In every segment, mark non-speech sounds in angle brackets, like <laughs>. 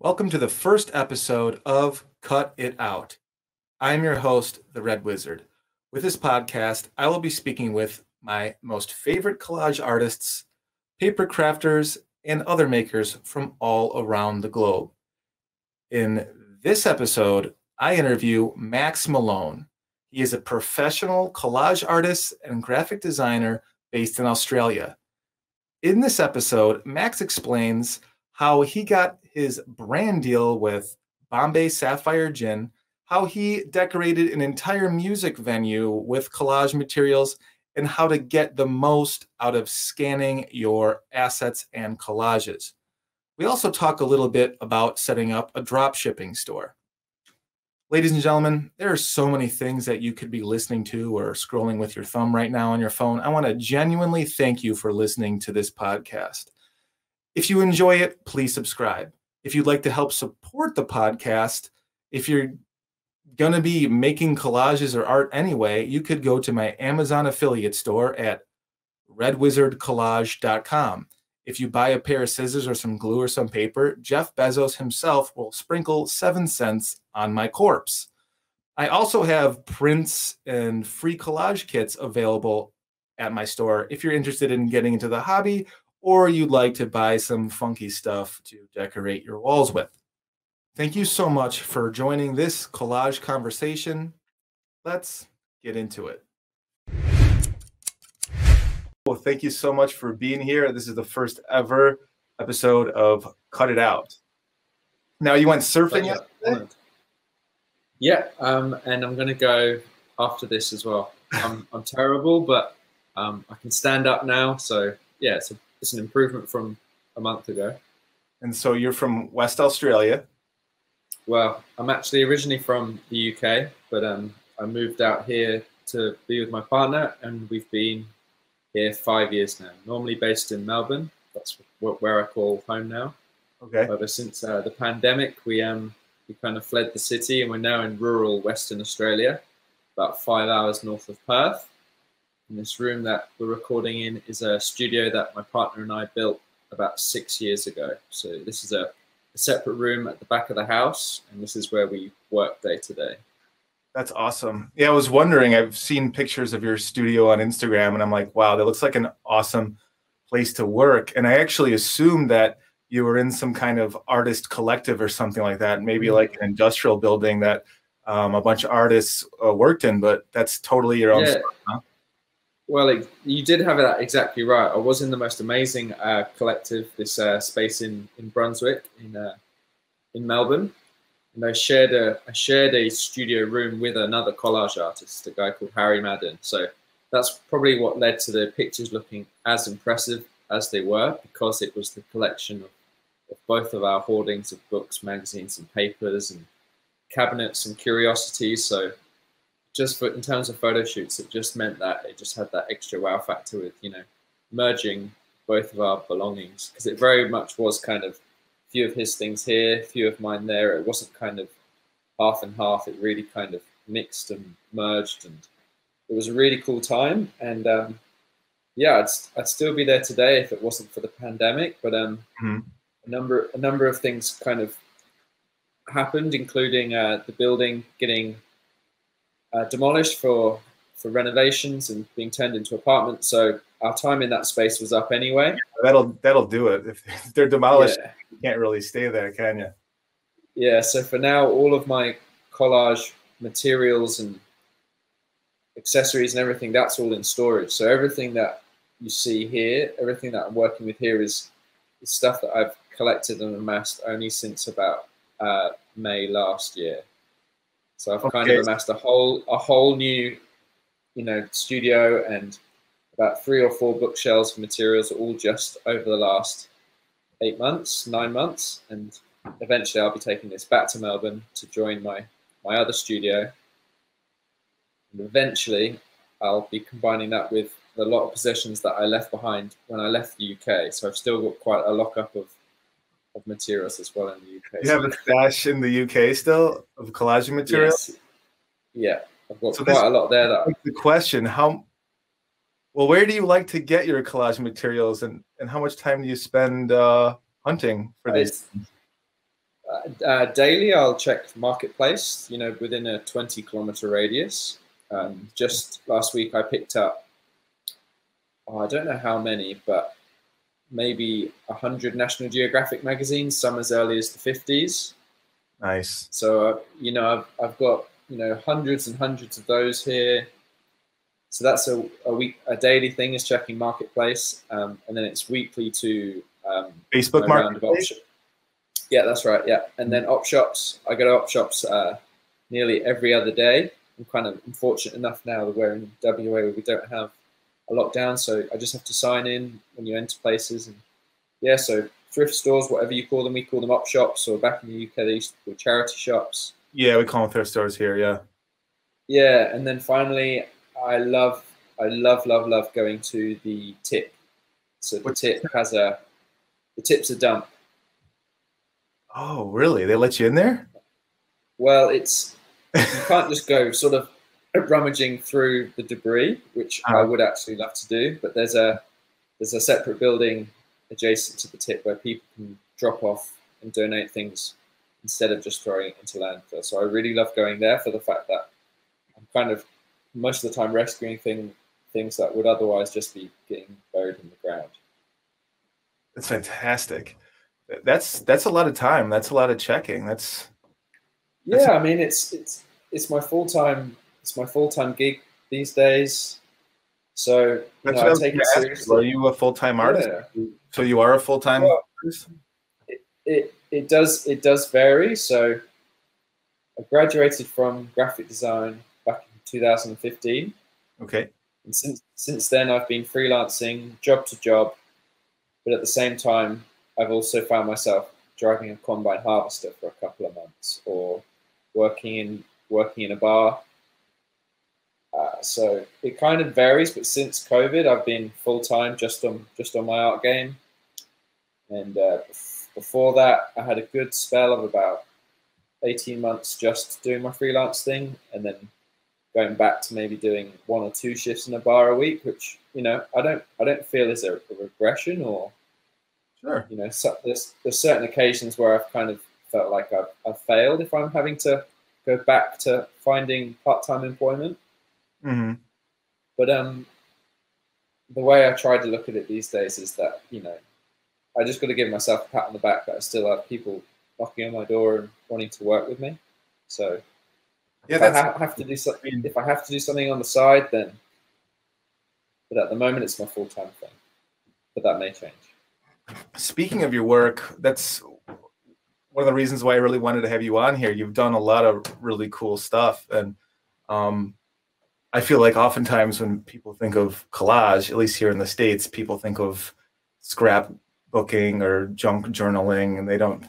Welcome to the first episode of Cut It Out. I'm your host, The Red Wizard. With this podcast, I will be speaking with my most favorite collage artists, paper crafters, and other makers from all around the globe. In this episode, I interview Max Malone. He is a professional collage artist and graphic designer based in Australia. In this episode, Max explains how he got his brand deal with Bombay Sapphire Gin, how he decorated an entire music venue with collage materials, and how to get the most out of scanning your assets and collages. We also talk a little bit about setting up a drop shipping store. Ladies and gentlemen, there are so many things that you could be listening to or scrolling with your thumb right now on your phone. I want to genuinely thank you for listening to this podcast. If you enjoy it, please subscribe. If you'd like to help support the podcast, if you're going to be making collages or art anyway, you could go to my Amazon affiliate store at redwizardcollage.com. If you buy a pair of scissors or some glue or some paper, Jeff Bezos himself will sprinkle seven cents on my corpse. I also have prints and free collage kits available at my store if you're interested in getting into the hobby or you'd like to buy some funky stuff to decorate your walls with. Thank you so much for joining this collage conversation. Let's get into it. Well, thank you so much for being here. This is the first ever episode of Cut It Out. Now, you went surfing yesterday? Yeah, um, and I'm going to go after this as well. I'm, I'm terrible, but um, I can stand up now. So, yeah, it's a it's an improvement from a month ago. And so you're from West Australia. Well, I'm actually originally from the UK, but um, I moved out here to be with my partner, and we've been here five years now. Normally based in Melbourne, that's where I call home now. Okay. But since uh, the pandemic, we um we kind of fled the city, and we're now in rural Western Australia, about five hours north of Perth. And this room that we're recording in is a studio that my partner and I built about six years ago. So this is a, a separate room at the back of the house, and this is where we work day to day. That's awesome. Yeah, I was wondering. I've seen pictures of your studio on Instagram, and I'm like, wow, that looks like an awesome place to work. And I actually assumed that you were in some kind of artist collective or something like that, maybe mm-hmm. like an industrial building that um, a bunch of artists uh, worked in. But that's totally your own. Yeah. Stuff, huh? Well, it, you did have that exactly right. I was in the most amazing uh, collective, this uh, space in, in Brunswick, in uh, in Melbourne, and I shared a I shared a studio room with another collage artist, a guy called Harry Madden. So that's probably what led to the pictures looking as impressive as they were, because it was the collection of, of both of our hoardings of books, magazines, and papers, and cabinets and curiosities. So just for in terms of photo shoots, it just meant that it just had that extra wow factor with you know merging both of our belongings because it very much was kind of a few of his things here, a few of mine there. It wasn't kind of half and half. It really kind of mixed and merged, and it was a really cool time. And um, yeah, I'd, I'd still be there today if it wasn't for the pandemic. But um, mm-hmm. a number a number of things kind of happened, including uh, the building getting uh, demolished for for renovations and being turned into apartments. So our time in that space was up anyway. That'll that'll do it. If <laughs> they're demolished, yeah. you can't really stay there, can you? Yeah. So for now, all of my collage materials and accessories and everything that's all in storage. So everything that you see here, everything that I'm working with here is, is stuff that I've collected and amassed only since about uh, May last year. So I've okay. kind of amassed a whole a whole new, you know, studio and about three or four bookshelves of materials, all just over the last eight months, nine months, and eventually I'll be taking this back to Melbourne to join my my other studio. And eventually, I'll be combining that with a lot of possessions that I left behind when I left the UK. So I've still got quite a lockup of of materials as well in the UK. You have a stash in the UK still of collaging materials? Yes. Yeah, I've got so quite a lot there. That the question: How well? Where do you like to get your collage materials, and and how much time do you spend uh, hunting for these? uh, daily I'll check marketplace. You know, within a 20 kilometer radius. Um, just last week I picked up. Oh, I don't know how many, but maybe 100 National Geographic magazines, some as early as the 50s. Nice. So, uh, you know, I've, I've got, you know, hundreds and hundreds of those here. So that's a, a week, a daily thing is checking marketplace. Um, and then it's weekly to um, Facebook marketplace. Yeah, that's right. Yeah. And then op shops, I go to op shops uh, nearly every other day. I'm kind of unfortunate enough now that we're in WA where we don't have a lockdown. So I just have to sign in when you enter places. And yeah, so thrift stores, whatever you call them, we call them op shops, or back in the UK, they used to call charity shops. Yeah, we call them thrift stores here. Yeah. Yeah. And then finally, I love, I love, love, love going to the tip. So the tip has a, the tip's a dump. Oh, really? They let you in there? Well, it's, you can't just go sort of rummaging through the debris, which I ah. would actually love to do. But there's a there's a separate building adjacent to the tip where people can drop off and donate things instead of just throwing it into landfill. So I really love going there for the fact that I'm kind of most of the time rescuing thing, things that would otherwise just be getting buried in the ground. That's fantastic. That's that's a lot of time. That's a lot of checking. That's, that's yeah. I mean, it's it's it's my full time it's my full time gig these days. So you know, I take it seriously. Are you a full time artist? Yeah. So you are a full time well, artist. It, it it does it does vary. So I graduated from graphic design back in 2015. Okay. And since since then, I've been freelancing job to job, but at the same time, I've also found myself driving a combine harvester for a couple of months, or working in working in a bar uh, so it kind of varies, but since COVID, I've been full time just on just on my art game. And uh, before that, I had a good spell of about eighteen months just doing my freelance thing, and then going back to maybe doing one or two shifts in a bar a week, which you know I don't I don't feel is a, a regression or sure you know so there's there's certain occasions where I've kind of felt like I've, I've failed if I'm having to go back to finding part time employment Mm-hmm. But um, the way I try to look at it these days is that you know, I just got to give myself a pat on the back that I still have people knocking on my door and wanting to work with me. So yeah, if I ha- have to do something, if I have to do something on the side, then. But at the moment, it's my full time thing. But that may change. Speaking of your work, that's one of the reasons why I really wanted to have you on here. You've done a lot of really cool stuff, and um, I feel like oftentimes when people think of collage, at least here in the States, people think of scrapbooking or junk journaling, and they don't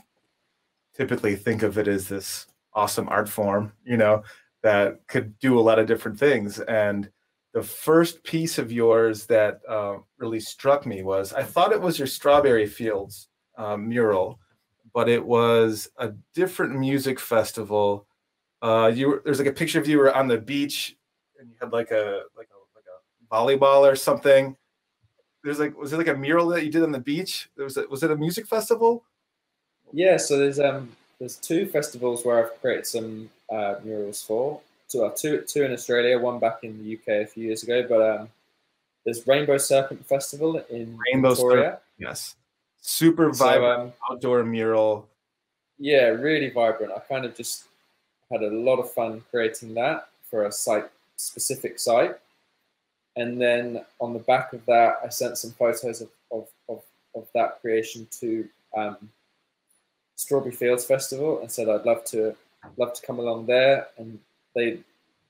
typically think of it as this awesome art form, you know, that could do a lot of different things. And the first piece of yours that uh, really struck me was I thought it was your Strawberry Fields uh, mural, but it was a different music festival. Uh, you were, there's like a picture of you were on the beach and you had like a like a like a volleyball or something. There's like was it like a mural that you did on the beach? There was a, was it a music festival? Yeah, so there's um there's two festivals where I've created some uh, murals for. Two, uh, two two in Australia, one back in the UK a few years ago. But um, there's Rainbow Serpent Festival in Rainbow Victoria. Serpent, yes, super vibrant so, um, outdoor mural. Yeah, really vibrant. I kind of just had a lot of fun creating that for a site specific site. And then on the back of that, I sent some photos of, of, of, of that creation to um, Strawberry Fields Festival and said I'd love to love to come along there. And they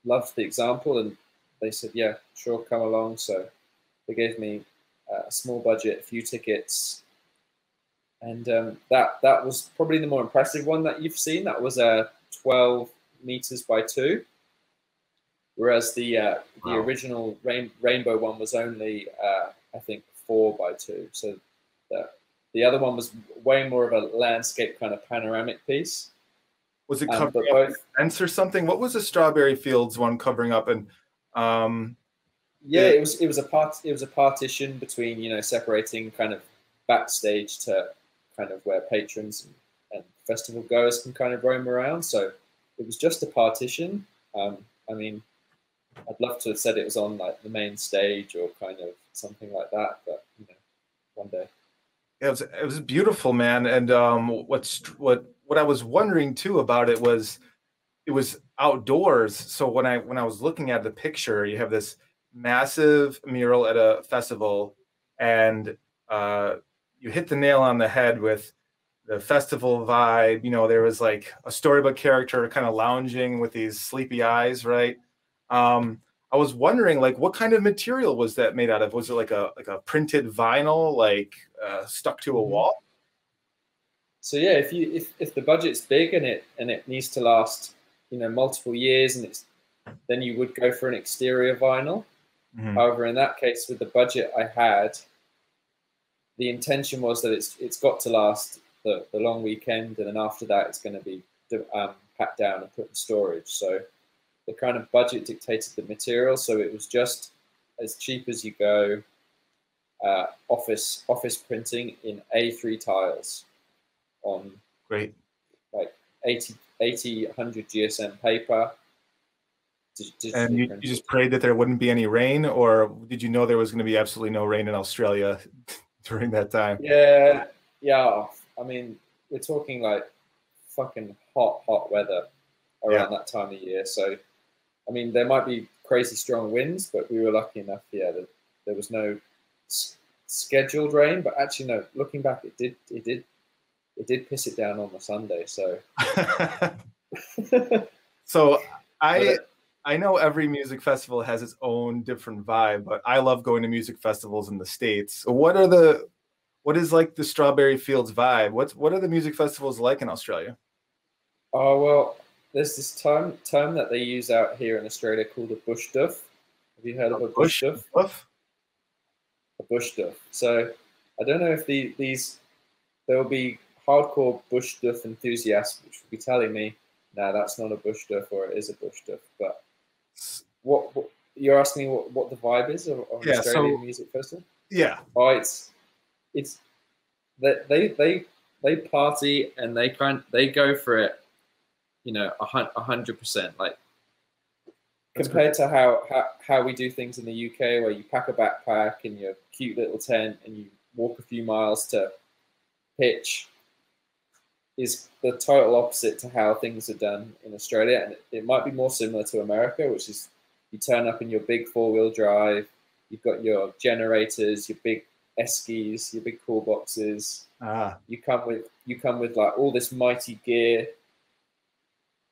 loved the example and they said, yeah, sure, come along. So they gave me a small budget, a few tickets, and um, that that was probably the more impressive one that you've seen. That was a 12 meters by two, whereas the uh, the wow. original rain, rainbow one was only uh, I think four by two. So the the other one was way more of a landscape kind of panoramic piece. Was it covering um, up fence or something? What was the Strawberry Fields one covering up? And um, yeah, it, it was it was a part it was a partition between you know separating kind of backstage to kind of where patrons and, and festival goers can kind of roam around. So it was just a partition. Um, I mean, I'd love to have said it was on like the main stage or kind of something like that, but you know, one day. It was it was beautiful, man. And um, what's what what I was wondering too about it was it was outdoors. So when I when I was looking at the picture, you have this massive mural at a festival, and uh, you hit the nail on the head with the festival vibe. You know, there was like a storybook character kind of lounging with these sleepy eyes, right? Um, I was wondering, like, what kind of material was that made out of? Was it like a like a printed vinyl, like uh, stuck to a Mm-hmm. wall? So yeah, if you if, if the budget's big and it and it needs to last, you know, multiple years, and it's then you would go for an exterior vinyl. Mhm. However, in that case, with the budget I had, the intention was that it's it's got to last the, the long weekend, and then after that, it's going to be um, packed down and put in storage. So the kind of budget dictated the material. So it was just as cheap as you go. Uh, office office printing in A3 tiles on Great. like 80, 80 100 GSM paper. And you, you just prayed that there wouldn't be any rain, or did you know there was going to be absolutely no rain in Australia <laughs> during that time? Yeah, yeah. I mean, we're talking like fucking hot, hot weather around that time of year. So, I mean, there might be crazy strong winds, but we were lucky enough, yeah, that there was no s- scheduled rain. But actually, no. Looking back, it did, it did, it did piss it down on the Sunday. So, <laughs> <laughs> so I uh, I know every music festival has its own different vibe, but I love going to music festivals in the states. What are the what is like the Strawberry Fields vibe? What's what are the music festivals like in Australia? oh well, there's this term term that they use out here in Australia called a bush doof. Have you heard of a bush doof? Woof. a bush doof. So I don't know if the, these there will be hardcore bush doof enthusiasts which will be telling me, no, that's not a bush doof or it is a bush doof. But what, what you're asking me what, what the vibe is of, of Yeah, Australian so- music festival? Yeah. Oh, it's it's that they they they party and they kind they go for it, you know, a hundred percent. Like That's compared to how, how how we do things in the UK, where you pack a backpack and your cute little tent and you walk a few miles to pitch, is the total opposite to how things are done in Australia, and it, it might be more similar to America, which is you turn up in your big four wheel drive, you've got your generators, your big eskies, your big cool boxes, Ah, you come with you come with like all this mighty gear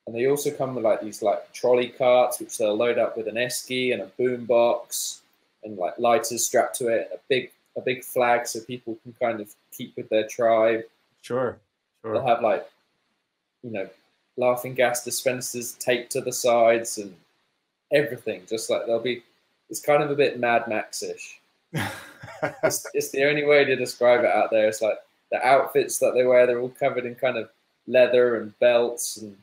and they also come with like these like trolley carts which they'll load up with an esky and a boom box and like lighters strapped to it and a big a big flag so people can kind of keep with their tribe sure. Sure. they'll have like you know laughing gas dispensers taped to the sides and everything just like they'll be it's kind of a bit mad max-ish <laughs> it's, it's the only way to describe it out there. It's like the outfits that they wear, they're all covered in kind of leather and belts and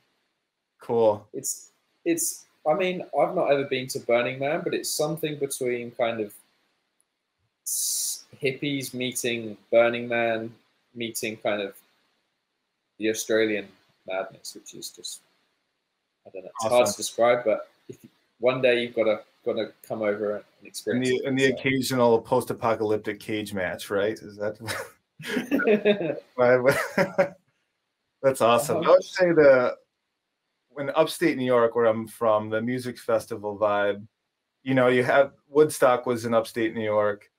cool. it's it's I mean, I've not ever been to Burning Man, but it's something between kind of hippies meeting Burning Man meeting kind of the Australian madness, which is just I don't know. It's hard to describe, but if you, one day you've got to got to come over and And experience the it. and the So- occasional post-apocalyptic cage match, right? Is that <laughs> <laughs> <laughs> That's awesome. Uh-huh. I would say the when upstate New York, where I'm from, the music festival vibe, you know, you have Woodstock was in upstate New York.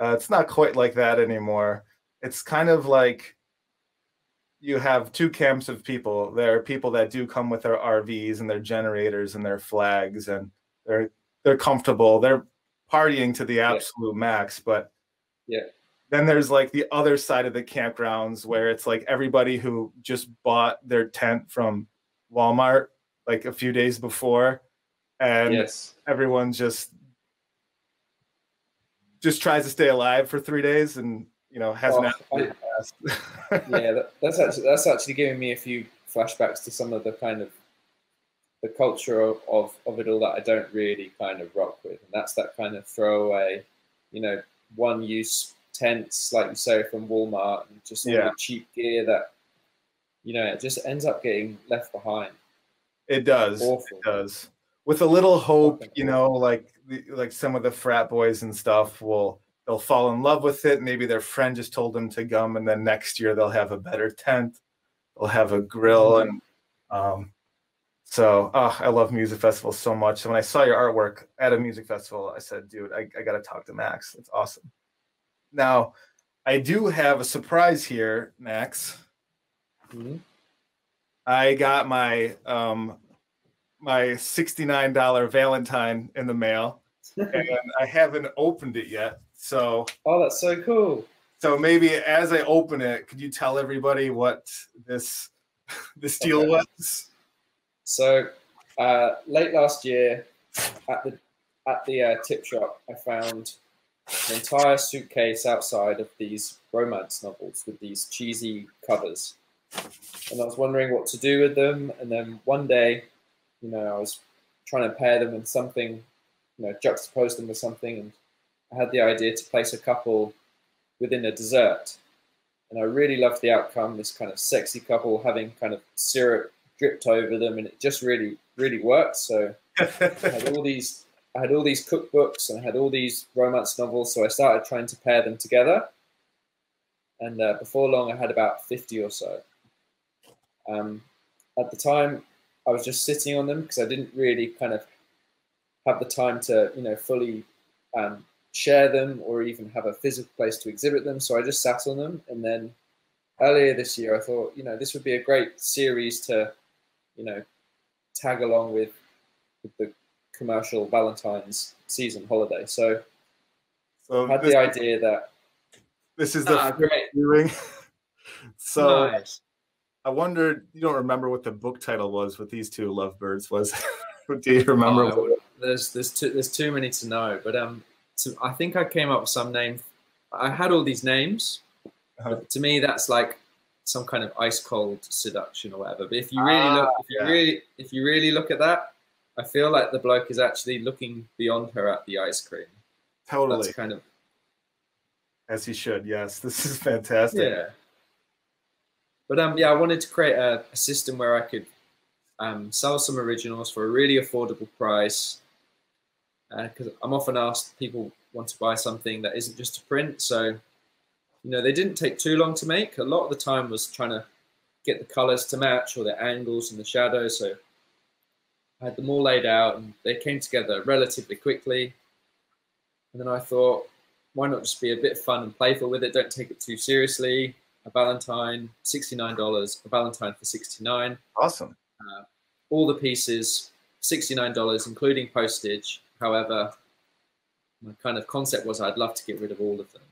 Uh, it's not quite like that anymore. It's kind of like you have two camps of people. There are people that do come with their RVs and their generators and their flags, and they're they're comfortable. They're partying to the absolute max, but Yeah. then there's like the other side of the campgrounds where it's like everybody who just bought their tent from Walmart like a few days before and yes. everyone just just tries to stay alive for 3 days and you know has an <laughs> yeah, that, that's actually that's actually giving me a few flashbacks to some of the kind of the culture of, of, of it all that I don't really kind of rock with, and that's that kind of throwaway, you know, one-use tents, like you say, from Walmart, and just all Yeah. the cheap gear that you know, it just ends up getting left behind. It does. It does. With a little hope, you know, like like some of the frat boys and stuff will they'll fall in love with it. Maybe their friend just told them to gum, and then next year they'll have a better tent. They'll have a grill, and um, so oh, I love music festivals so much. So when I saw your artwork at a music festival, I said, "Dude, I, I got to talk to Max. It's awesome." Now, I do have a surprise here, Max. Mhm. I got my um my $69 Valentine in the mail <laughs> and I haven't opened it yet. So Oh, that's so cool. so maybe as I open it, could you tell everybody what this <laughs> this deal Okay. was? So uh, late last year, at the at the uh, tip shop, I found an entire suitcase outside of these romance novels with these cheesy covers, and I was wondering what to do with them. And then one day, you know, I was trying to pair them with something, you know, juxtapose them with something, and I had the idea to place a couple within a dessert. And I really loved the outcome. This kind of sexy couple having kind of syrup dripped over them, and it just really, really worked. So I had all <laughs> these, I had all these cookbooks, and I had all these romance novels. So I started trying to pair them together, and uh, before long, I had about fifty or so. Um, at the time, I was just sitting on them because I didn't really kind of have the time to, you know, fully um, share them or even have a physical place to exhibit them. So I just sat on them, and then earlier this year, I thought, you know, this would be a great series to, you know, tag along with, with the commercial Valentine's season holiday. So so I had the idea that this is the ah, viewing. <laughs> so nice. I wondered you don't remember what the book title was with these two lovebirds was. <laughs> Do you remember? Oh, what- there's there's too there's too many to know, but um, so I think I came up with some name. I had all these names, Uh-huh. to me that's like some kind of ice cold seduction or whatever. But if you really look, Ah, if you yeah. really if you really look at that, I feel like the bloke is actually looking beyond her at the ice cream. totally. That's kind of As he should. Yes, <laughs> this is fantastic. yeah. But um, yeah, I wanted to create a, a system where I could um, sell some originals for a really affordable price. Because I'm often asked, people want to buy something that isn't just a print. So, you know, they didn't take too long to make. A lot of the time was trying to get the colors to match or the angles and the shadows. So I had them all laid out and they came together relatively quickly. And then I thought, why not just be a bit fun and playful with it? Don't take it too seriously. A Valentine, $69. A Valentine for 69 Awesome. all the pieces, $69, including postage. However, my kind of concept was I'd love to get rid of all of them.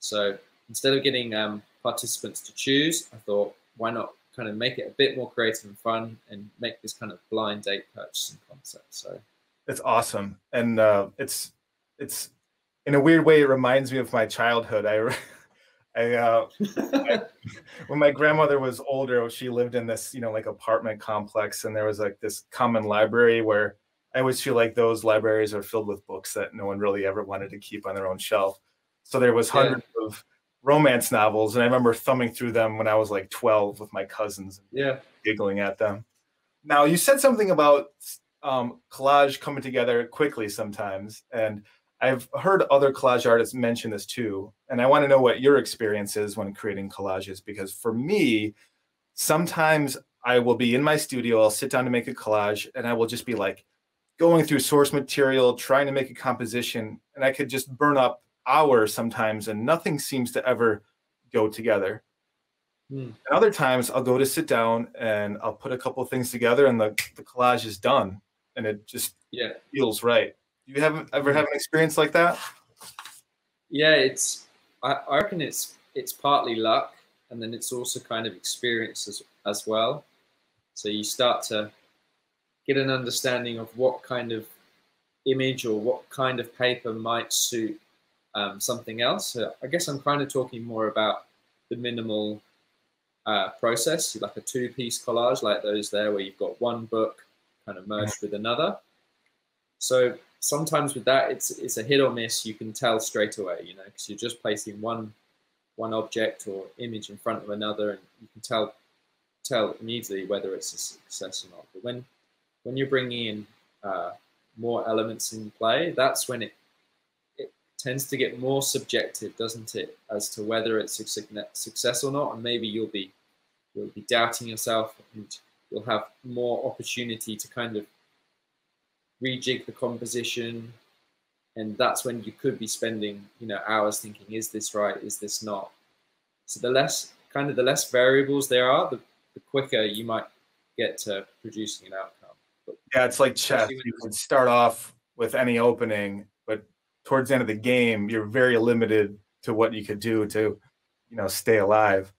So instead of getting um, participants to choose, I thought, why not kind of make it a bit more creative and fun and make this kind of blind date purchasing concept. So It's awesome, and uh, it's it's in a weird way. It reminds me of my childhood. I, <laughs> I, uh, I when my grandmother was older, she lived in this you know like apartment complex, and there was like this common library where I always feel like those libraries are filled with books that no one really ever wanted to keep on their own shelf. So there was Yeah. hundreds of romance novels, and I remember thumbing through them when I was like twelve with my cousins yeah, giggling at them. Now, you said something about um, collage coming together quickly sometimes, and I've heard other collage artists mention this too. And I want to know what your experience is when creating collages, because for me, sometimes I will be in my studio, I'll sit down to make a collage, and I will just be like going through source material, trying to make a composition, and I could just burn up hours sometimes, and nothing seems to ever go together. Hmm. And other times I'll go to sit down and I'll put a couple of things together and the, the collage is done and it just yeah. feels right. You haven't ever have an experience like that? Yeah, it's. I, I reckon it's it's partly luck, and then it's also kind of experience as as well. So you start to get an understanding of what kind of image or what kind of paper might suit um, something else. So I guess I'm kind of talking more about the minimal uh, process, like a two-piece collage, like those there, where you've got one book kind of merged with another. So sometimes with that, it's it's a hit or miss. You can tell straight away, you know, because you're just placing one one object or image in front of another, and you can tell tell immediately whether it's a success or not. But when when you're bringing in uh, more elements in play, that's when it it tends to get more subjective, doesn't it, as to whether it's a success or not, and maybe you'll be you'll be doubting yourself, and you'll have more opportunity to kind of rejig the composition, and that's when you could be spending you know hours thinking, is this right? Is this not? So the less kind of the less variables there are, the, the quicker you might get to producing an outcome. But yeah, it's like chess. You can start off with any opening, but towards the end of the game, you're very limited to what you could do to, you know, stay alive.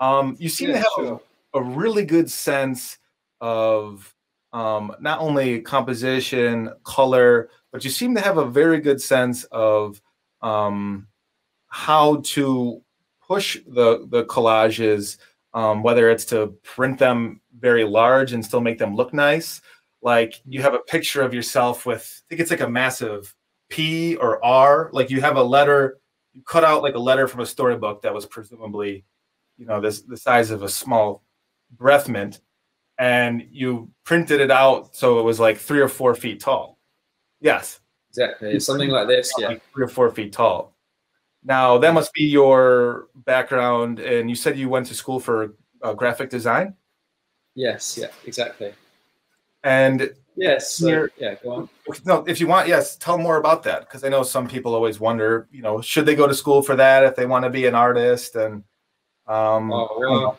Um, you seem yeah, to have sure. a, a, really good sense of um, not only composition, color, but you seem to have a very good sense of um, how to push the the collages, um, whether it's to print them very large and still make them look nice. Like you have a picture of yourself with, I think it's like a massive P or R. Like you have a letter, you cut out like a letter from a storybook that was presumably, you know, this the size of a small breath mint, and you printed it out so it was like three or four feet tall. Yes. Exactly. Something like this, yeah. Like three or four feet tall. Now that must be your background, and you said you went to school for uh, graphic design. Yes. Yeah. Exactly. And yes, so, yeah. Go on. No, if you want, yes, tell more about that because I know some people always wonder, you know, should they go to school for that if they want to be an artist? And um, oh, well,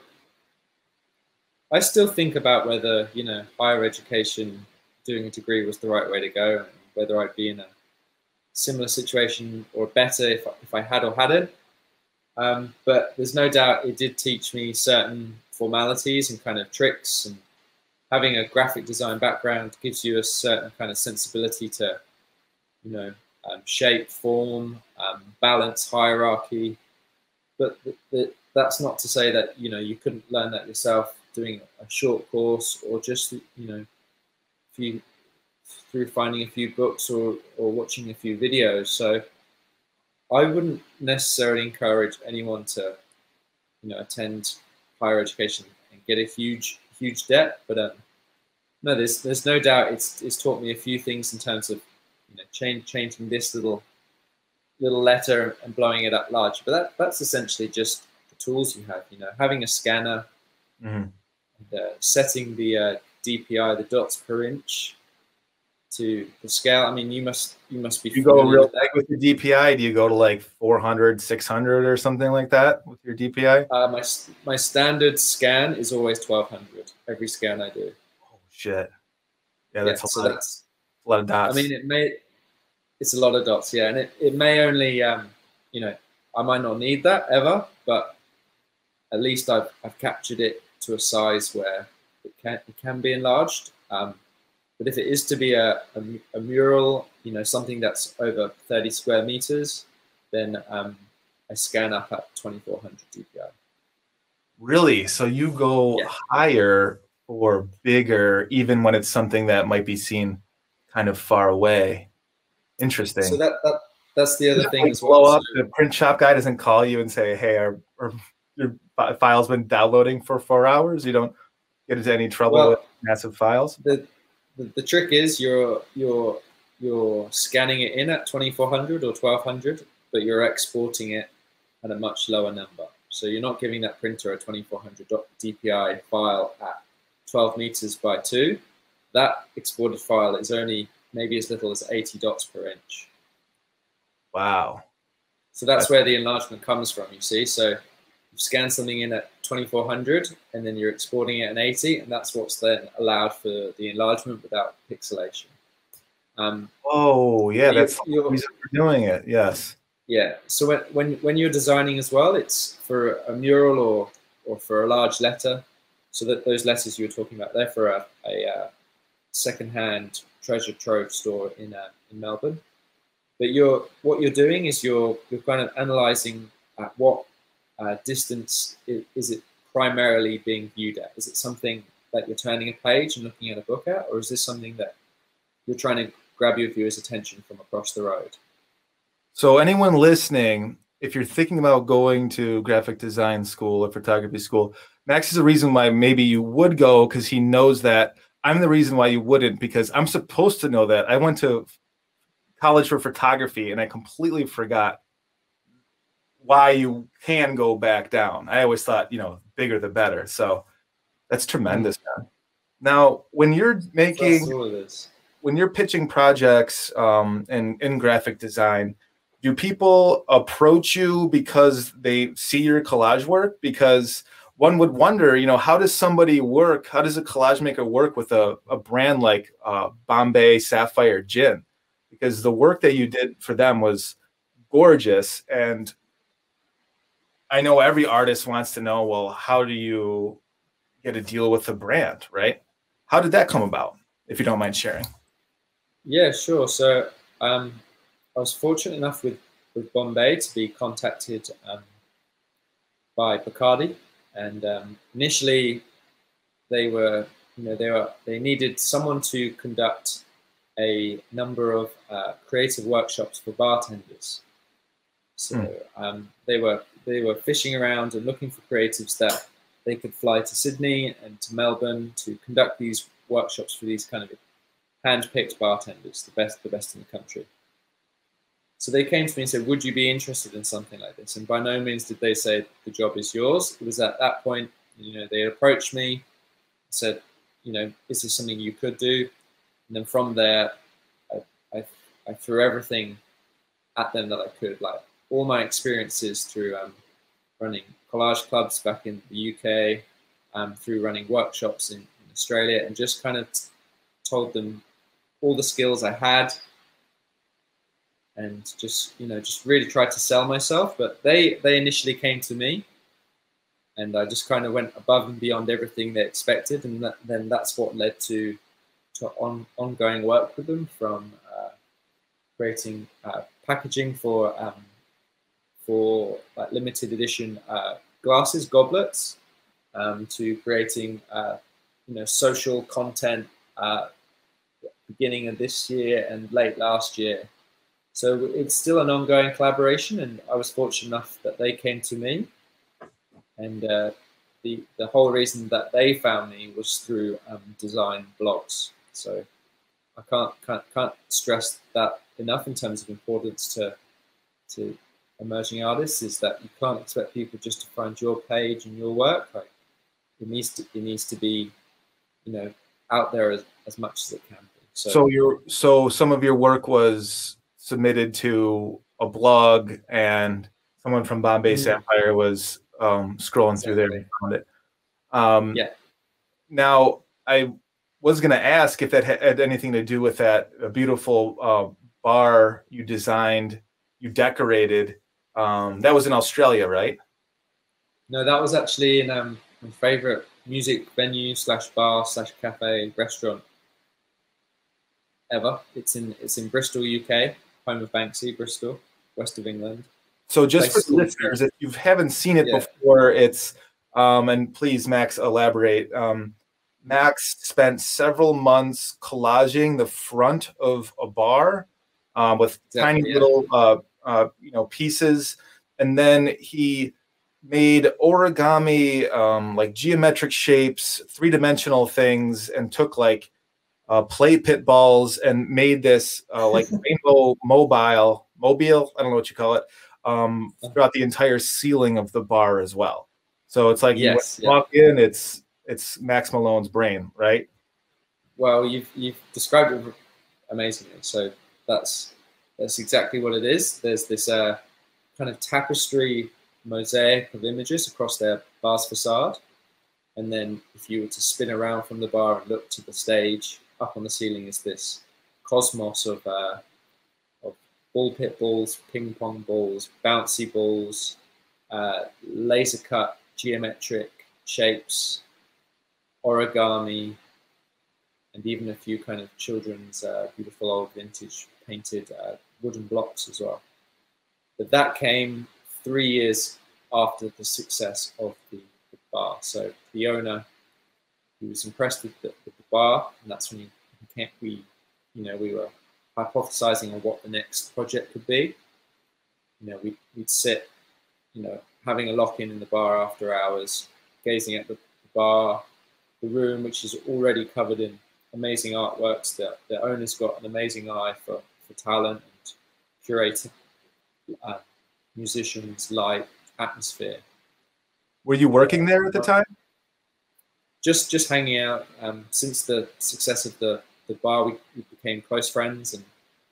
I still think about whether you know higher education, doing a degree was the right way to go, and whether I'd be in a similar situation or better if, if I had or hadn't. Um, but there's no doubt it did teach me certain formalities and kind of tricks. And having a graphic design background gives you a certain kind of sensibility to, you know, um, shape, form, um, balance, hierarchy. But the, the, that's not to say that you know you couldn't learn that yourself doing a short course or just you know, you through finding a few books or, or watching a few videos. So I wouldn't necessarily encourage anyone to, you know, attend higher education and get a huge, huge debt. But um, no, there's there's no doubt it's it's taught me a few things in terms of, you know, change, changing this little little letter and blowing it up large. But that that's essentially just the tools you have. You know, having a scanner, mm-hmm. And, uh, setting the uh, DPI, the dots per inch, to the scale? I mean, you must you must be. You go real big with the DPI. Do you go to like 400, 600 or something like that with your DPI? Uh, my my standard scan is always twelve hundred. Every scan I do. Oh shit! Yeah, that's yeah, a so lot. That's, of, a lot of dots. I mean, it may. It's a lot of dots, yeah, and it, it may only, um, you know, I might not need that ever, but at least I've I've captured it to a size where it can it can be enlarged. Um, but if it is to be a, a, a mural, you know, something that's over 30 square meters, then um, I scan up at 2400 DPI. Really? So you go yeah. higher or bigger, even when it's something that might be seen kind of far away. Interesting. So that, that that's the other thing as well. Blow up. The print shop guy doesn't call you and say, "Hey, our, our your file's been downloading for four hours." You don't get into any trouble well, with massive files. The, the, the trick is you're you're you're scanning it in at 2400 or 1200, but you're exporting it at a much lower number. So you're not giving that printer a 2400 DPI file at 12 meters by 2. That exported file is only maybe as little as 80 dots per inch. Wow. So that's where the enlargement comes from, you see. So you scan something in at 2400 and then you're exporting it at 80 and that's what's then allowed for the enlargement without pixelation. Um, oh yeah, that's reason for doing it. Yes. Yeah. So when, when when you're designing as well, it's for a mural or or for a large letter. So that those letters you were talking about, they're for a, a, a uh, second-hand treasure trove store in uh, in Melbourne. But you're what you're doing is you're you're kind of analyzing at what uh, distance is, is, it primarily being viewed at? Is it something that you're turning a page and looking at a book at, or is this something that you're trying to grab your viewer's attention from across the road? So, anyone listening, if you're thinking about going to graphic design school or photography school, Max is the reason why maybe you would go because he knows that I'm the reason why you wouldn't because I'm supposed to know that. I went to college for photography and I completely forgot why you can go back down. I always thought, you know, bigger the better. So that's tremendous, man. Now, when you're making when you're pitching projects um, in, in graphic design, do people approach you because they see your collage work? Because one would wonder, you know, how does somebody work? How does a collage maker work with a, a brand like uh, Bombay Sapphire Gin? Because the work that you did for them was gorgeous. And I know every artist wants to know, well, how do you get a deal with the brand, right? How did that come about, if you don't mind sharing? Yeah, sure. So um, I was fortunate enough with, with Bombay to be contacted um, by Bacardi, and um, initially they were, you know, they were they needed someone to conduct a number of uh, creative workshops for bartenders. So mm. um, they were they were fishing around and looking for creatives that they could fly to Sydney and to Melbourne to conduct these workshops for these kind of hand-picked bartenders, the best, the best in the country. So they came to me and said, "Would you be interested in something like this?" And by no means did they say the job is yours. It was at that point, you know, they approached me, said, "You know, is this something you could do?" And then from there, I, I, I threw everything at them that I could, like all my experiences through um, running collage clubs back in the UK, um, through running workshops in, in Australia, and just kind of told them all the skills I had and just you know just really tried to sell myself but they they initially came to me and I just kind of went above and beyond everything they expected and that, then that's what led to to on, ongoing work with them from uh, creating uh, packaging for um, for like limited edition uh, glasses goblets um, to creating uh, you know social content uh, beginning of this year and late last year. So it's still an ongoing collaboration, and I was fortunate enough that they came to me, and uh, the the whole reason that they found me was through um, design blogs. So I can't, can't can't stress that enough in terms of importance to to emerging artists is that you can't expect people just to find your page and your work. Like it needs to it needs to be, you know, out there as, as much as it can be. So, so your so some of your work was submitted to a blog, and someone from Bombay mm-hmm. Sapphire was um, scrolling exactly. through there and found it. Um, yeah. Now I was going to ask if that had anything to do with that beautiful uh, bar you designed, you decorated. Um, that was in Australia, right? No, that was actually in um, my favorite music venue slash bar slash cafe restaurant ever. It's in it's in Bristol, UK, home of Banksy, Bristol, west of England. So just for the listeners, if you haven't seen it yeah. before, it's um, and please, Max, elaborate. Um, Max spent several months collaging the front of a bar um, with exactly, tiny yeah. little uh, uh, you know pieces, and then he made origami um, like geometric shapes, three dimensional things, and took like uh, play pit balls and made this uh, like <laughs> rainbow mobile mobile I don't know what you call it um, throughout the entire ceiling of the bar as well. So it's like yes, you walk in, it's it's Max Malone's brain, right? Well, you've you've described it amazingly. So that's that's exactly what it is. There's this uh, kind of tapestry mosaic of images across their bar's facade, and then if you were to spin around from the bar and look to the stage, up on the ceiling is this cosmos of, uh, of ball pit balls, ping pong balls, bouncy balls, uh, laser cut geometric shapes, origami, and even a few kind of children's uh, beautiful old vintage painted uh, wooden blocks as well. But that came three years after the success of the, the bar. So the owner he was impressed with the, with the bar, and that's when he, we, you know, we were hypothesizing on what the next project could be. You know, we, we'd sit, you know, having a lock in the bar after hours, gazing at the bar, the room, which is already covered in amazing artworks. The, the owner's got an amazing eye for, for talent curating uh, musicians, light, atmosphere. Were you working there at the time? Just just hanging out. Um, since the success of the, the bar, we, we became close friends and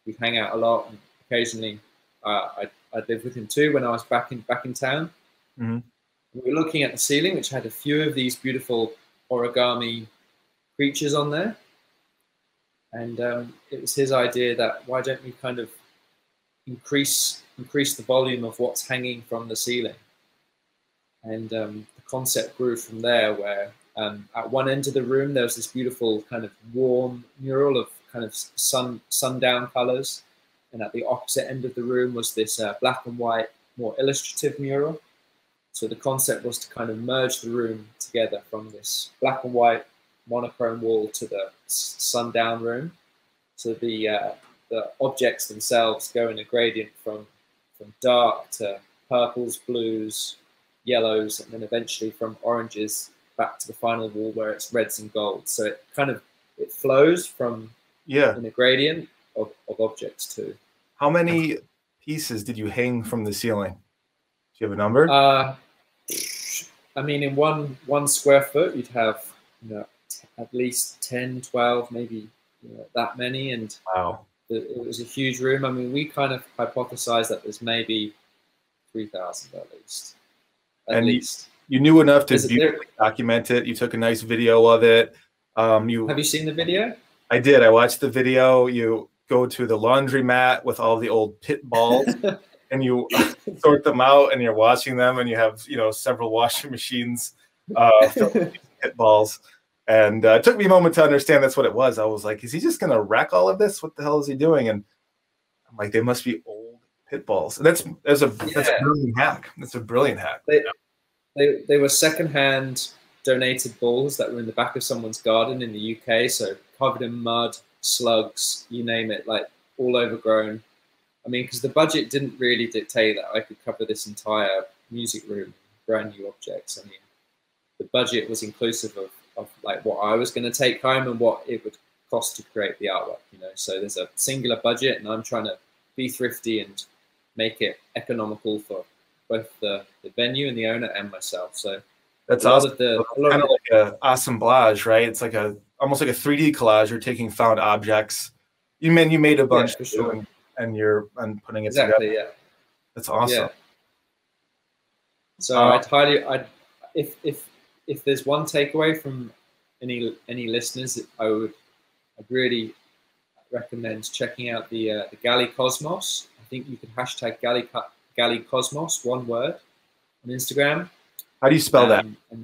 we hang out a lot. And occasionally, uh, I I lived with him too when I was back in back in town. Mm-hmm. We were looking at the ceiling, which had a few of these beautiful origami creatures on there, and um, it was his idea that why don't we kind of increase increase the volume of what's hanging from the ceiling, and um, the concept grew from there. Where um, at one end of the room there was this beautiful kind of warm mural of kind of sun sundown colors and at the opposite end of the room was this uh, black and white, more illustrative mural. So the concept was to kind of merge the room together from this black and white monochrome wall to the sundown room. So the uh, the objects themselves go in a gradient from from dark to purples, blues, yellows, and then eventually from oranges back to the final wall where it's reds and golds. So it kind of it flows from yeah in a gradient of, of objects too. How many pieces did you hang from the ceiling? Do you have a number? Uh, I mean, in one one square foot, you'd have you know at least 10, 12, maybe you know, that many. And wow, it was a huge room. I mean, we kind of hypothesized that there's maybe 3,000 at least. At and least. You knew enough to beautifully document it. You took a nice video of it. Um, you have you seen the video? I did. I watched the video. You go to the laundromat with all the old pit balls <laughs> and you <laughs> sort them out and you're washing them and you have you know several washing machines uh, <laughs> pit balls and uh, it took me a moment to understand that's what it was. I was like is he just gonna wreck all of this? What the hell is he doing? And i'm like they must be old pit balls and that's that's a yeah. that's a brilliant hack. That's a brilliant hack. They, they, they were secondhand donated balls that were in the back of someone's garden in the uk so covered in mud slugs, you name it, like all overgrown. I mean, because the budget didn't really dictate that I could cover this entire music room, brand new objects. I mean, the budget was inclusive of, of like what I was going to take home and what it would cost to create the artwork, you know. So there's a singular budget, and I'm trying to be thrifty and make it economical for both the, the venue and the owner and myself. So that's awesome. The, kind of like a assemblage, right? It's like a almost like a 3D collage. You're taking found objects. You mean you made a bunch yeah, sure. and, and, you're and putting it exactly, together. Yeah, that's awesome. Yeah. So uh, I'd highly, I if if if there's one takeaway from any any listeners, I would I'd really recommend checking out the uh, the Gallicosmos. I think you can hashtag Galley Gallicosmos one word on Instagram. How do you spell um, that?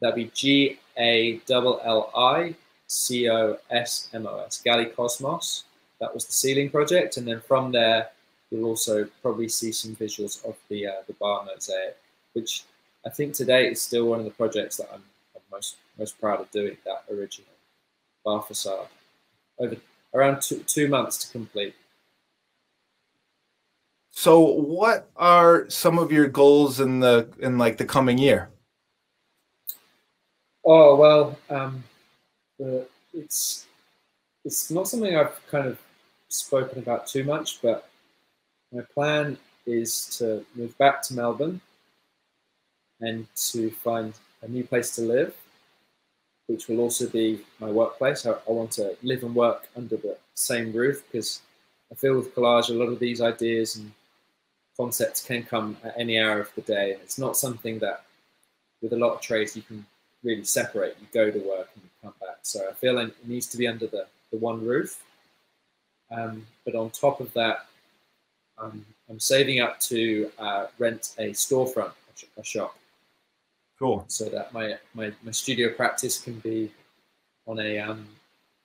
That'd be G A L L I C O S M O S, Gallicosmos. That was the ceiling project, and then from there, you'll also probably see some visuals of the uh, the bar mosaic, which I think today is still one of the projects that I'm, I'm most most proud of doing. That original bar facade, over around two, two months to complete. So, what are some of your goals in the in like the coming year? Oh well, um, the, it's it's not something I've kind of spoken about too much, but my plan is to move back to Melbourne and to find a new place to live, which will also be my workplace. I, I want to live and work under the same roof because I feel with collage, a lot of these ideas and concepts can come at any hour of the day. It's not something that, with a lot of trades, you can really separate. You go to work and you come back. So I feel it needs to be under the, the one roof. Um, but on top of that, um, I'm saving up to uh, rent a storefront, a shop. Cool. So that my, my, my studio practice can be on a, um,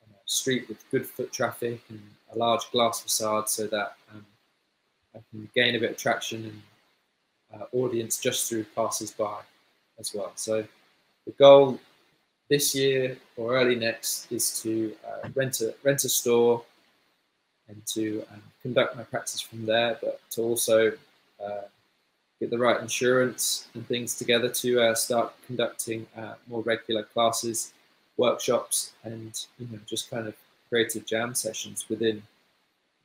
on a street with good foot traffic and a large glass facade so that um, I can gain a bit of traction and uh, audience just through passers-by as well. So the goal this year or early next is to uh, rent a rent a store and to um, conduct my practice from there, but to also uh, get the right insurance and things together to uh, start conducting uh, more regular classes, workshops, and you know just kind of creative jam sessions within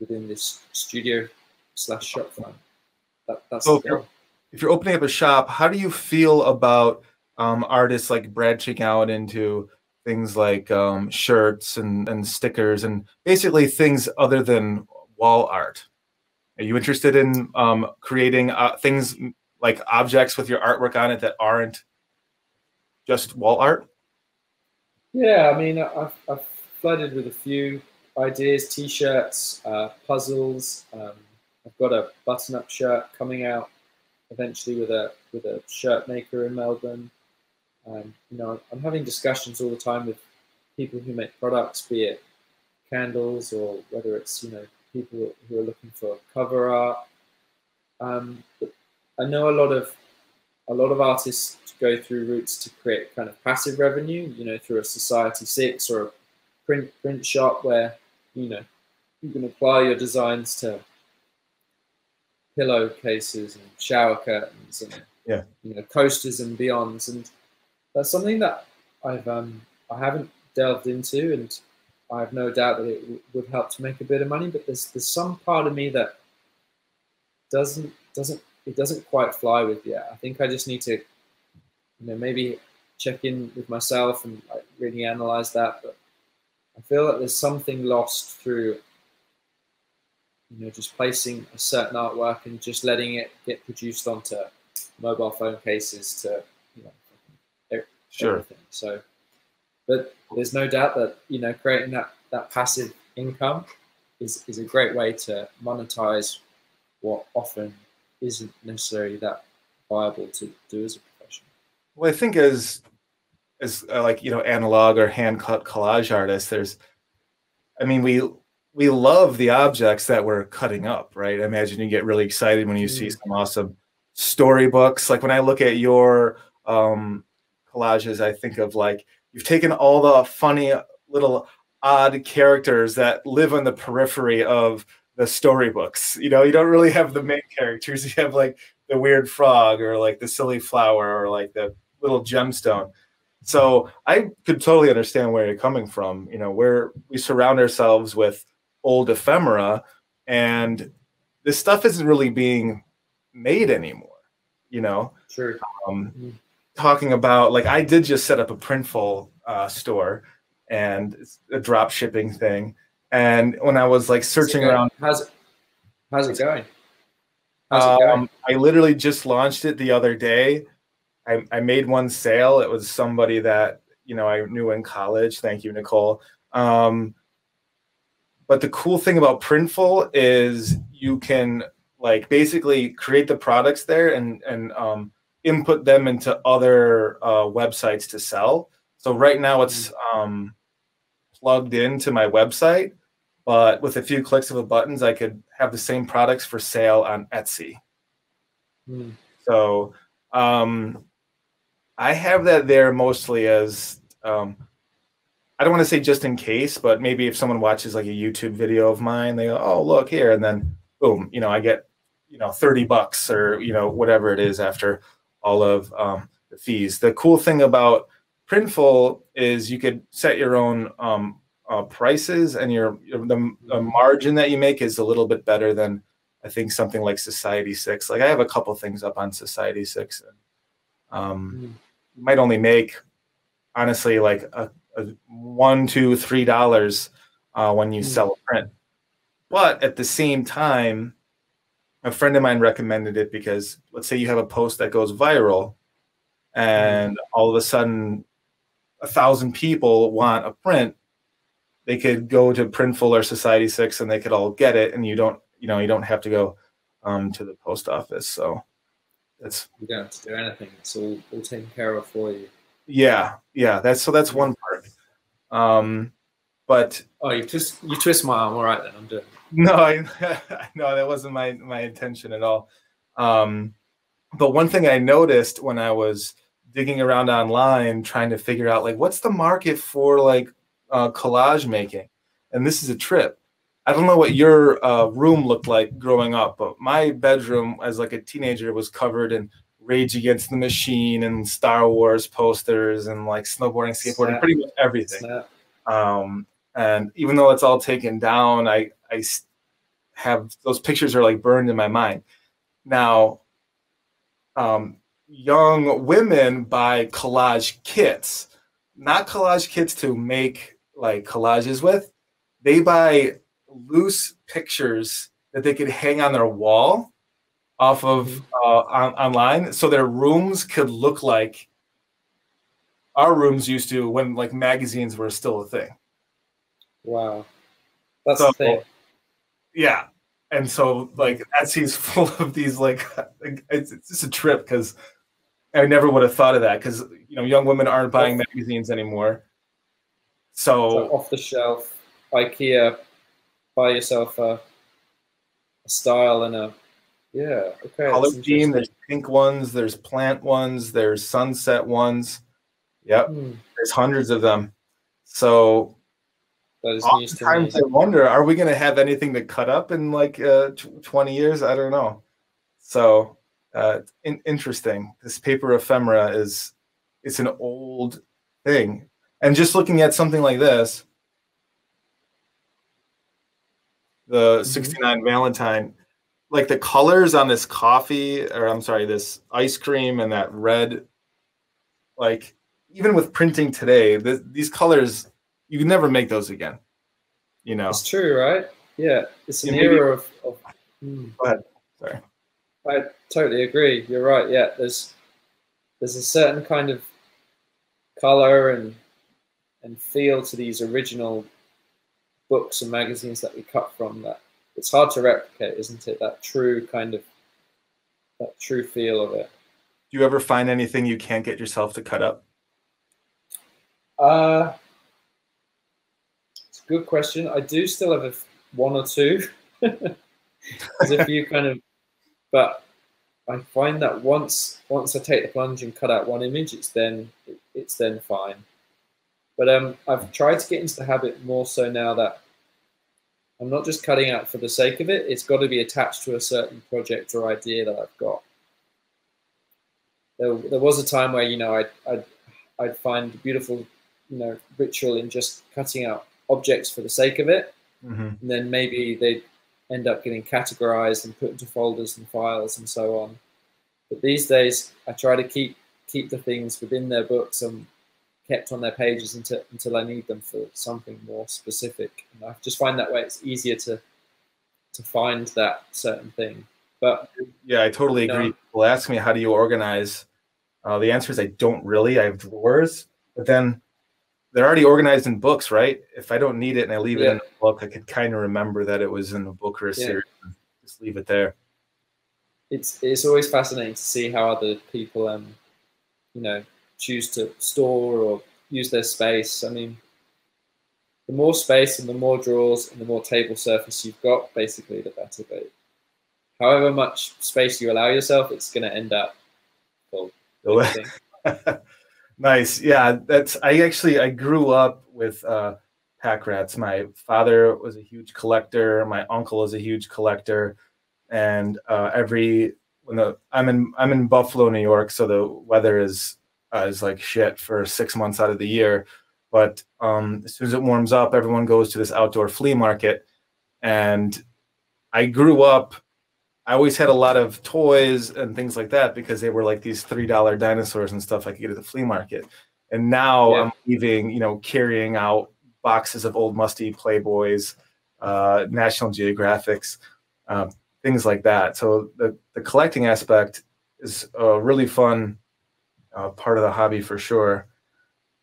within this studio slash shop front. That, that's so if you're opening up a shop, how do you feel about um, artists like branching out into things like um, shirts and, and stickers and basically things other than wall art? Are you interested in um, creating uh, things like objects with your artwork on it that aren't just wall art? Yeah, I mean, I've, I've flooded with a few ideas, t-shirts, uh, puzzles. Um, I've got a button-up shirt coming out eventually with a with a shirt maker in Melbourne. Um, you know, I'm having discussions all the time with people who make products, be it candles or whether it's you know people who are looking for cover art. Um, I know a lot of a lot of artists go through routes to create kind of passive revenue, you know, through a Society6 or a print print shop where you know you can apply your designs to pillowcases and shower curtains and yeah. you know coasters and beyonds, and that's something that I've um, I haven't delved into, and I have no doubt that it would help to make a bit of money. But there's there's some part of me that doesn't doesn't it doesn't quite fly with yet. I think I just need to, you know, maybe check in with myself and like, really analyze that. But I feel that there's something lost through, you know, just placing a certain artwork and just letting it get produced onto mobile phone cases to, you know, sure. everything. So, but there's no doubt that you know creating that that passive income is is a great way to monetize what often isn't necessarily that viable to do as a profession. Well, I think as as uh, like you know analog or hand cut collage artists, there's, I mean we we love the objects that we're cutting up, right? I imagine you get really excited when you mm. see some awesome storybooks. Like when I look at your um, collages, I think of like you've taken all the funny little odd characters that live on the periphery of the storybooks. You know, you don't really have the main characters. <laughs> You have like the weird frog or like the silly flower or like the little gemstone. So I could totally understand where you're coming from. You know, where we surround ourselves with old ephemera and this stuff isn't really being made anymore. You know, sure. Um, mm-hmm. Talking about like I did just set up a printful uh, store and a drop shipping thing and when I was like searching around, how's it, how's it going? How's it going? Um, I literally just launched it the other day. I, I made one sale. It was somebody that you know I knew in college. Thank you, Nicole. Um, but the cool thing about Printful is you can like basically create the products there and and um, input them into other uh, websites to sell. So right now it's mm. um, plugged into my website, but with a few clicks of the buttons, I could have the same products for sale on Etsy. Mm. So um, I have that there mostly as um, I don't want to say just in case, but maybe if someone watches like a YouTube video of mine, they go, "Oh, look here," and then boom, you know, I get you know thirty bucks or you know whatever it is after all of um, the fees. The cool thing about Printful is you could set your own um, uh, prices, and your the, the, margin that you make is a little bit better than I think something like Society6. Like I have a couple things up on Society6, and um, mm. you might only make honestly like a, a one, two, three dollars uh, when you mm. sell a print. But at the same time, a friend of mine recommended it because let's say you have a post that goes viral, and all of a sudden a thousand people want a print, they could go to Printful or Society6 and they could all get it, and you don't, you know, you don't have to go um, to the post office. So that's you don't have to do anything. It's all, all taken care of for you. Yeah, yeah. That's so that's one part. Um, but oh, you twist you twist my arm. All right, then I'm doing. No, I <laughs> no, that wasn't my my intention at all. Um, but one thing I noticed when I was digging around online trying to figure out like what's the market for like uh, collage making and this is a trip I don't know what your uh, room looked like growing up, but my bedroom as like a teenager was covered in Rage Against the Machine and Star Wars posters and like snowboarding, skateboarding, Snap. pretty much everything. Um, and even though it's all taken down, I I have those pictures are like burned in my mind. Now, um, young women buy collage kits, not collage kits to make like collages with. They buy loose pictures that they could hang on their wall off of mm-hmm. uh, on, online so their rooms could look like our rooms used to when like magazines were still a thing wow. That's so, the thing yeah. And so like etsy's <laughs> full of these like it's, it's just a trip because i never would have thought of that because you know young women aren't buying magazines anymore. So, so off the shelf ikea buy yourself a, a style and a yeah okay color scheme there's pink ones there's plant ones there's sunset ones. Yep. Hmm. there's hundreds of them. So oftentimes i wonder are we going to have anything to cut up in like uh, 20 years? I don't know. So uh, in, interesting. This paper ephemera is it's an old thing. And just looking at something like this the mm-hmm. 69 Valentine, like the colors on this coffee, or I'm sorry, this ice cream and that red, like even with printing today, the, these colors, you can never make those again. You know, it's true, right? Yeah, it's an era of. of mm. Go ahead. Sorry. I totally agree. You're right. Yeah, there's there's a certain kind of color and and feel to these original books and magazines that we cut from that it's hard to replicate, isn't it? That true kind of that true feel of it. Do you ever find anything you can't get yourself to cut up? Uh, good question. I do still have one or two. <laughs> There's a few kind of, but I find that once once I take the plunge and cut out one image, it's then it's then fine. But um, I've tried to get into the habit more so now that I'm not just cutting out for the sake of it. It's got to be attached to a certain project or idea that I've got. There, there was a time where you know I'd, I'd I'd find beautiful you know ritual in just cutting out objects for the sake of it, mm-hmm. and then maybe they'd end up getting categorized and put into folders and files and so on. But these days, I try to keep keep the things within their books and kept on their pages until until I need them for something more specific. And I just find that way it's easier to to find that certain thing. But yeah, I totally agree. know, People ask me how do you organize. Uh, the answer is I don't really. I have drawers, but then they're already organized in books, right? If I don't need it and I leave yeah. it in a book, I could kind of remember that it was in a book or a series. Yeah. Just leave it there. It's it's always fascinating to see how other people um you know choose to store or use their space. I mean, the more space and the more drawers and the more table surface you've got, basically, the better. But however much space you allow yourself, it's going to end up full. <laughs> <laughs> nice. Yeah, that's. I actually I grew up with uh, pack rats. My father was a huge collector. My uncle is a huge collector, and uh, every when the I'm in I'm in Buffalo, New York, so the weather is uh, is like shit for six months out of the year. But um, as soon as it warms up, everyone goes to this outdoor flea market. And I grew up, I always had a lot of toys and things like that because they were like these $3 dinosaurs and stuff I could get at the flea market. And now yeah. I'm leaving, you know, carrying out boxes of old musty Playboys, uh, National Geographics, um, things like that. So the, the collecting aspect is a really fun uh, part of the hobby for sure.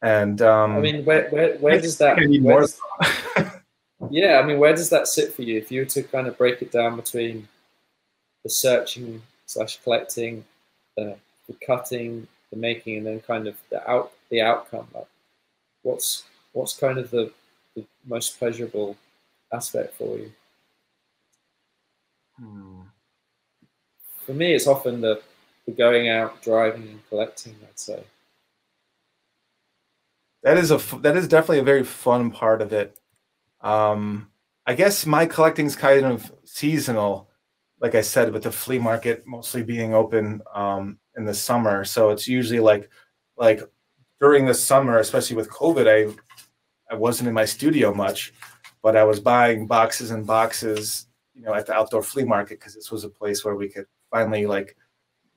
And um, I mean, where where, where does that? Where does, <laughs> yeah, I mean, where does that sit for you? If you were to kind of break it down between the searching slash collecting, the, the cutting, the making, and then kind of the out the outcome, like what's what's kind of the, the most pleasurable aspect for you? Hmm. For me, it's often the for going out, driving, and collecting. I'd say that is a that is definitely a very fun part of it. Um, I guess my collecting is kind of seasonal, like I said, with the flea market mostly being open um, in the summer. So it's usually like like during the summer, especially with COVID, I I wasn't in my studio much, but I was buying boxes and boxes, you know, at the outdoor flea market because this was a place where we could finally like,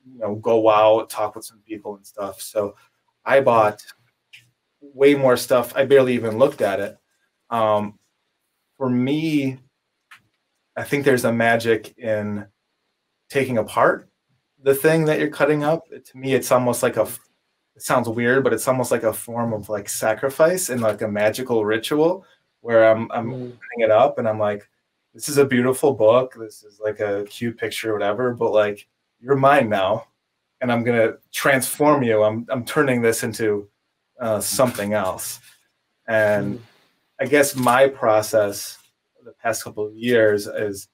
you know, go out, talk with some people and stuff. So I bought way more stuff. I barely even looked at it. Um, for me, I think there's a magic in taking apart the thing that you're cutting up. To me, it's almost like a. It sounds weird, but it's almost like a form of like sacrifice and like a magical ritual where I'm I'm mm. putting it up and I'm like, this is a beautiful book. This is like a cute picture, or whatever. But like, you're mine now, and I'm gonna transform you. I'm I'm turning this into uh, something else. And mm. I guess my process the past couple of years is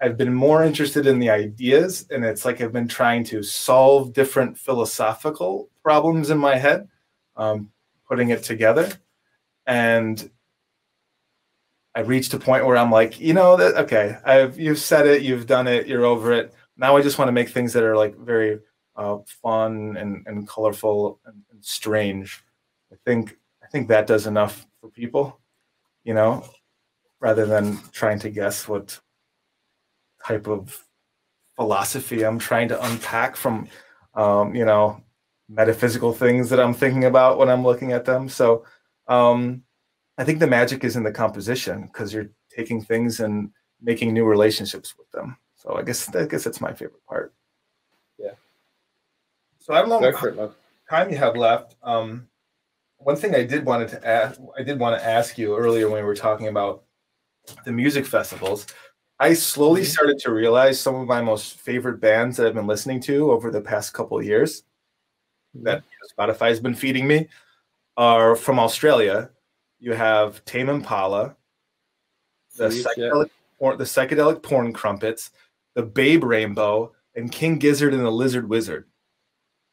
I've been more interested in the ideas, and it's like I've been trying to solve different philosophical problems in my head, um, putting it together. And I reached a point where I'm like, you know, that okay, I've you've said it, you've done it, you're over it. Now I just want to make things that are like very uh, fun and, and colorful and, and strange. I think I think that does enough for people, you know, rather than trying to guess what type of philosophy I'm trying to unpack from, um, you know, metaphysical things that I'm thinking about when I'm looking at them. So um, I think the magic is in the composition because you're taking things and making new relationships with them. So I guess I guess that's my favorite part. Yeah. So I don't know how time you have left. Um, one thing I did wanted to ask, I did want to ask you earlier when we were talking about the music festivals. I slowly mm-hmm. started to realize some of my most favorite bands that I've been listening to over the past couple of years mm-hmm. that Spotify has been feeding me are from Australia. You have Tame Impala, the psychedelic, yeah. porn, the psychedelic porn crumpets, the Babe Rainbow, and King Gizzard and the Lizard Wizard.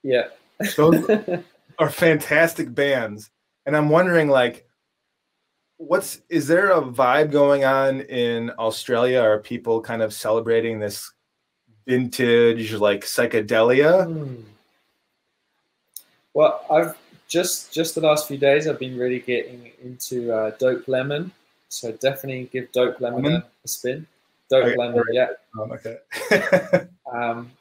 Yeah, those <laughs> are fantastic bands, and I'm wondering, like, what's is there a vibe going on in Australia? Are people kind of celebrating this vintage like psychedelia? Mm. Well, I've just just the last few days I've been really getting into uh, Dope Lemon, so definitely give Dope Lemon? A, a, spin. Dope okay. Lemon, yeah. Um, okay. <laughs> um,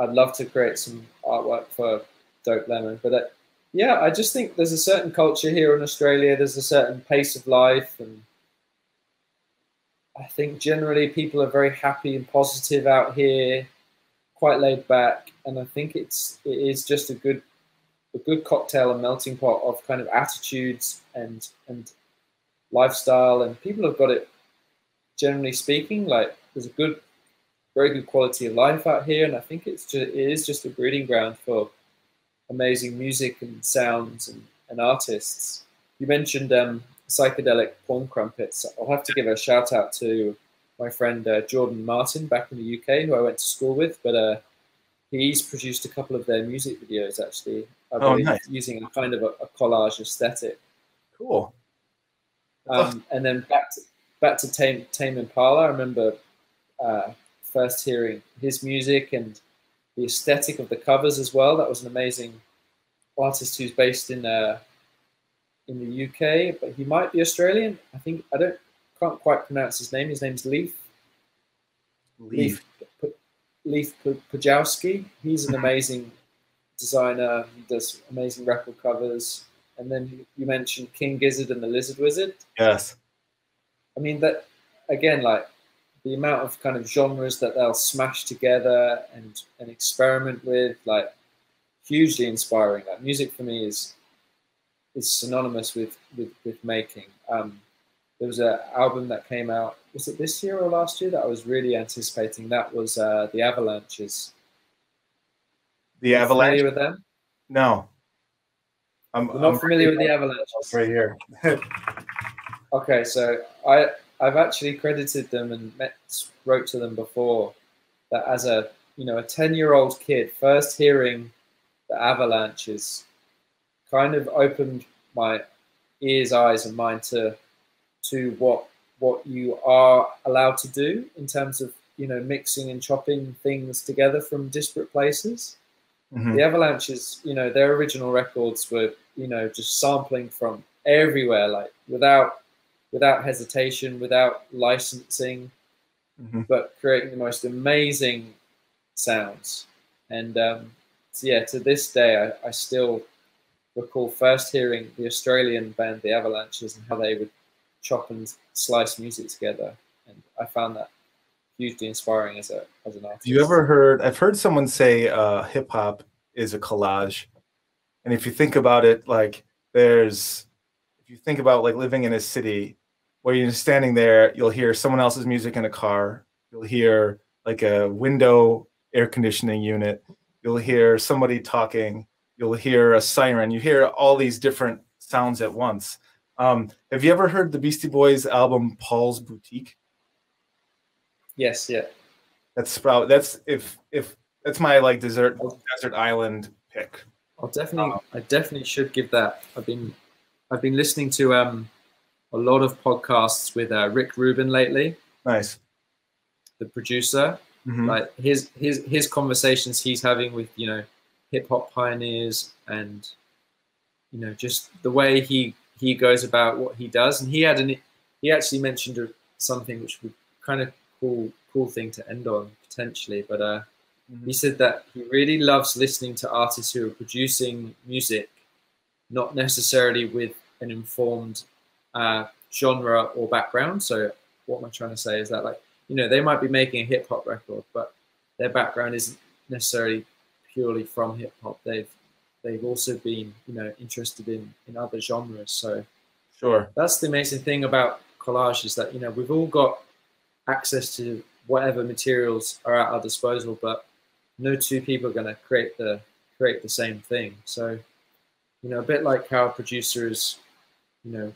I'd love to create some artwork for Dope Lemon, but yeah, I just think there's a certain culture here in Australia. There's a certain pace of life, and I think generally people are very happy and positive out here, quite laid back, and I think it's it is just a good a good cocktail and melting pot of kind of attitudes and and lifestyle, and people have got it. Generally speaking, like there's a good, very good quality of life out here, and I think it's just, it is just a breeding ground for amazing music and sounds and, and artists. You mentioned um, psychedelic porn crumpets. I'll have to give a shout out to my friend uh, Jordan Martin back in the UK, who I went to school with. But uh, he's produced a couple of their music videos actually, oh, nice. using a kind of a, a collage aesthetic. Cool. Um, and then back to back to Tame, Tame Impala. I remember uh, first hearing his music and the aesthetic of the covers as well. That was an amazing artist who's based in uh, in the UK, but he might be Australian. I think I don't can't quite pronounce his name. His name's Leif. Leif. Leif, Leif Podhajsky. He's an <laughs> amazing designer. He does amazing record covers. And then you mentioned King Gizzard and the Lizard Wizard. Yes. I mean that again, like the amount of kind of genres that they'll smash together and and experiment with, like hugely inspiring. Like music for me is is synonymous with with, with making. Um, there was an album that came out. Was it this year or last year that I was really anticipating? That was uh, the Avalanches. The Avalanche. Familiar with them? No. I'm, not I'm familiar with the Avalanches. Right here. <laughs> okay, so I I've actually credited them and met, wrote to them before that as a you know a 10 year old kid first hearing the avalanches kind of opened my ears eyes and mind to to what what you are allowed to do in terms of you know mixing and chopping things together from disparate places. Mhm. The Avalanches, you know, their original records were you know just sampling from everywhere, like without without hesitation, without licensing, Mhm. but creating the most amazing sounds. And um, so yeah, to this day, I, I still recall first hearing the Australian band, the Avalanches, and how they would chop and slice music together. And I found that hugely inspiring as a as an artist. You ever heard? I've heard someone say uh, hip hop is a collage, and if you think about it, like there's, you think about like living in a city where you're standing there, you'll hear someone else's music in a car, you'll hear like a window air conditioning unit, you'll hear somebody talking, you'll hear a siren, you hear all these different sounds at once. Um, have you ever heard the Beastie Boys album Paul's Boutique? Yes, yeah. That's probably that's if if that's my like desert desert island pick. I'll definitely, I definitely should give that. I've been, I've been listening to um, a lot of podcasts with uh, Rick Rubin lately, Nice. the producer. Mhm. Like his his his conversations he's having with you know hip hop pioneers and you know just the way he he goes about what he does. And he had an he actually mentioned a- something which would kind of cool cool thing to end on potentially, but uh. He said that he really loves listening to artists who are producing music, not necessarily with an informed uh, genre or background. So, what am I trying to say is that, like, you know, they might be making a hip hop record, but their background isn't necessarily purely from hip hop. They've they've also been, you know, interested in in other genres. So Sure. that's the amazing thing about collage is that you know we've all got access to whatever materials are at our disposal, but no two people are going to create the create the same thing. So, you know, a bit like how producers, you know,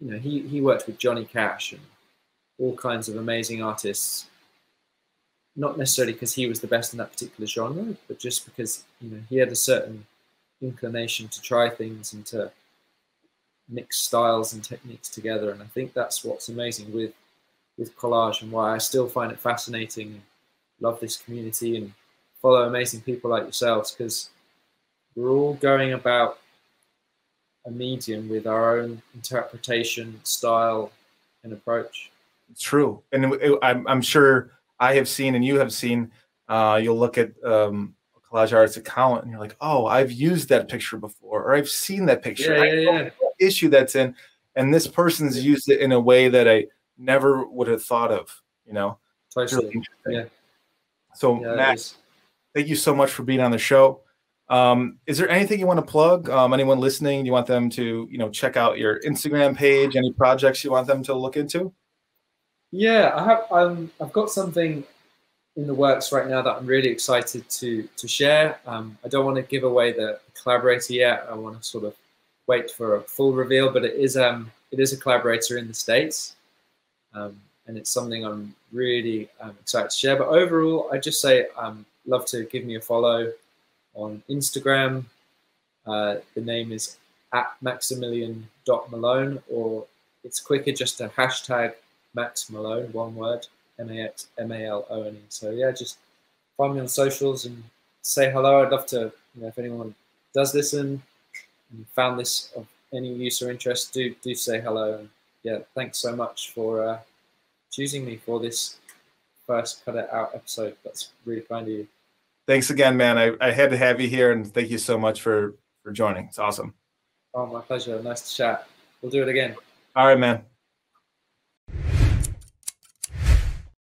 you know, he he worked with Johnny Cash and all kinds of amazing artists. Not necessarily because he was the best in that particular genre, but just because you know he had a certain inclination to try things and to mix styles and techniques together. And I think that's what's amazing with with collage and why I still find it fascinating and love this community and follow amazing people like yourselves because we're all going about a medium with our own interpretation, style, and approach. It's true, and it- I'm, I'm sure I have seen, and you have seen. Uh, you'll look at um, collage artist account, and you're like, "Oh, I've used that picture before, or I've seen that picture. Yeah, yeah, yeah. issue that's in, and this person's used it in a way that I never would have thought of." You know, it's really interesting. Yeah. So, Matt, thank you so much for being on the show. Um, is there anything you want to plug? Um, anyone listening, you want them to, you know, check out your Instagram page? Any projects you want them to look into? Yeah, I have. Um, I've got something in the works right now that I'm really excited to to share. Um, I don't want to give away the collaborator yet. I want to sort of wait for a full reveal, but it is um it is a collaborator in the states, um, and it's something I'm really um, excited to share. But overall, I just say um, love to give me a follow on Instagram. Uh, the name is at maximillian.malone, or it's quicker just to hashtag Max Malone, one word, M A X M A L O N E. So yeah, just find me on socials and say hello. I'd love to, you know, if anyone does listen and found this of any use or interest, do do say hello. And yeah, thanks so much for uh, choosing me for this first cut it out episode. That's really kind of you. Thanks again, man. I, I had to have you here, and thank you so much for for joining. It's awesome. Oh, my pleasure. Nice to chat. We'll do it again. All right, man.